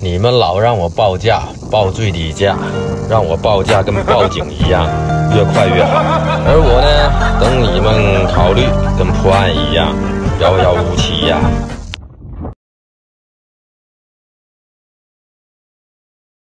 你们老让我报价报最低价让我报价跟报警一样 越快越好。而我呢等你们考虑跟破案一样遥遥无期呀。